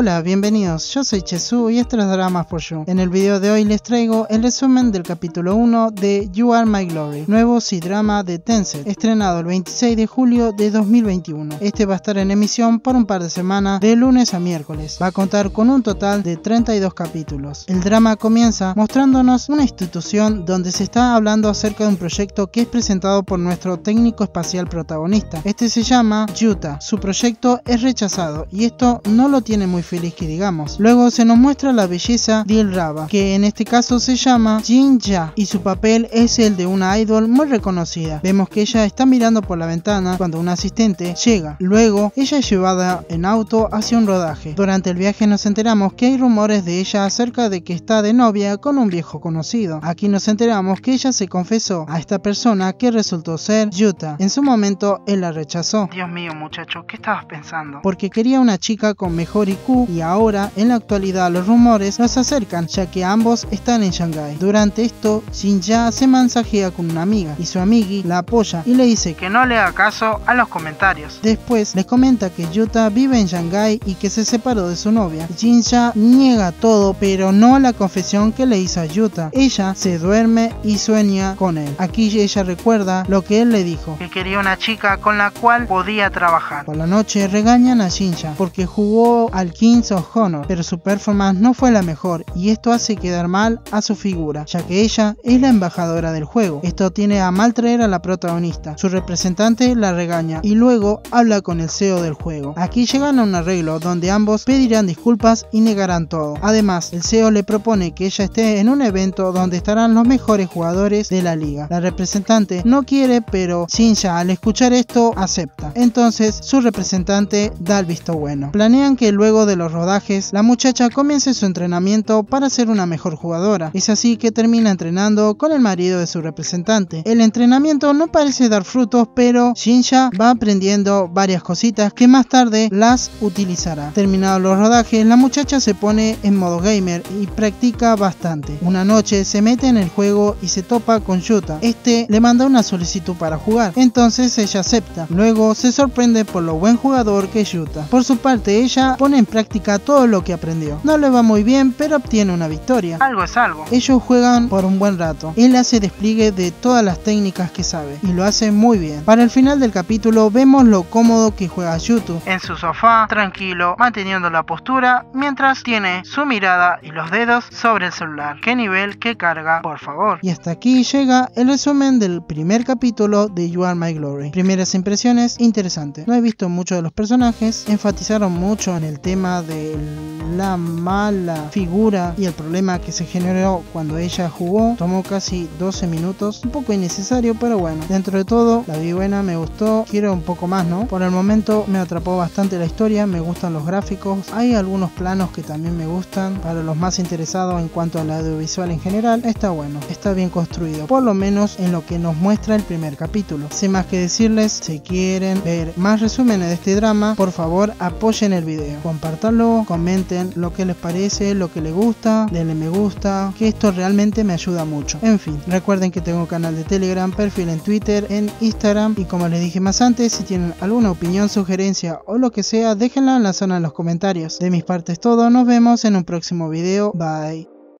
Hola, bienvenidos, yo soy Chesu y esto es Dramas for You. En el video de hoy les traigo el resumen del capítulo 1 de You Are My Glory, nuevo C-drama de Tencent, estrenado el 26 de julio de 2021. Este va a estar en emisión por un par de semanas, de lunes a miércoles. Va a contar con un total de 32 capítulos. El drama comienza mostrándonos una institución donde se está hablando acerca de un proyecto que es presentado por nuestro técnico espacial protagonista. Este se llama Yuta. Su proyecto es rechazado y esto no lo tiene muy feliz que digamos. Luego se nos muestra la belleza de El Raba, que en este caso se llama Jin Ja y su papel es el de una idol muy reconocida. Vemos que ella está mirando por la ventana cuando un asistente llega. Luego ella es llevada en auto hacia un rodaje. Durante el viaje nos enteramos que hay rumores de ella acerca de que está de novia con un viejo conocido. Aquí nos enteramos que ella se confesó a esta persona que resultó ser Yuta. En su momento él la rechazó. Dios mío muchacho, ¿qué estabas pensando? Porque quería una chica con mejor IQ y ahora en la actualidad los rumores nos acercan ya que ambos están en Shanghai. Durante esto, Shinja se mensajea con una amiga y su amigui la apoya y le dice que no le haga caso a los comentarios. Después les comenta que Yuta vive en Shanghai y que se separó de su novia. Shinja niega todo pero no la confesión que le hizo a Yuta. Ella se duerme y sueña con él. Aquí ella recuerda lo que él le dijo. Que quería una chica con la cual podía trabajar. Por la noche regañan a Shinja porque jugó al Of Honor, pero su performance no fue la mejor y esto hace quedar mal a su figura, ya que ella es la embajadora del juego. Esto tiene a mal traer a la protagonista. Su representante la regaña y luego habla con el CEO del juego. Aquí llegan a un arreglo donde ambos pedirán disculpas y negarán todo. Además, el CEO le propone que ella esté en un evento donde estarán los mejores jugadores de la liga. La representante no quiere, pero Shinja al escuchar esto acepta. Entonces su representante da el visto bueno. Planean que luego de los rodajes, la muchacha comienza su entrenamiento para ser una mejor jugadora. Es así que termina entrenando con el marido de su representante. El entrenamiento no parece dar frutos, pero Shinsha va aprendiendo varias cositas que más tarde las utilizará. Terminados los rodajes, la muchacha se pone en modo gamer y practica bastante. Una noche se mete en el juego y se topa con Yuta. Este le manda una solicitud para jugar, entonces ella acepta. Luego se sorprende por lo buen jugador que es Yuta. Por su parte, ella pone en práctica todo lo que aprendió. No le va muy bien, pero obtiene una victoria. Algo es algo. Ellos juegan por un buen rato. Él hace despliegue de todas las técnicas que sabe y lo hace muy bien. Para el final del capítulo vemos lo cómodo que juega YouTube. En su sofá, tranquilo, manteniendo la postura, mientras tiene su mirada y los dedos sobre el celular. ¿Qué nivel, qué carga, por favor? Y hasta aquí llega el resumen del primer capítulo de You Are My Glory. Primeras impresiones, interesante. No he visto mucho de los personajes, enfatizaron mucho en el tema de la mala figura y el problema que se generó cuando ella jugó. Tomó casi 12 minutos, un poco innecesario, pero bueno, dentro de todo la vi buena, me gustó, quiero un poco más, ¿no? Por el momento me atrapó bastante la historia, me gustan los gráficos, hay algunos planos que también me gustan, para los más interesados en cuanto al audiovisual en general, está bueno, está bien construido, por lo menos en lo que nos muestra el primer capítulo. Sin más que decirles, si quieren ver más resúmenes de este drama, por favor apoyen el video, compartanlo, comenten lo que les parece, lo que les gusta, denle me gusta, que esto realmente me ayuda mucho. En fin, recuerden que tengo canal de Telegram, perfil en Twitter, en Instagram y como les dije más antes, si tienen alguna opinión, sugerencia o lo que sea, déjenla en la zona de los comentarios. De mis partes todo, nos vemos en un próximo video, bye.